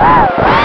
Woo!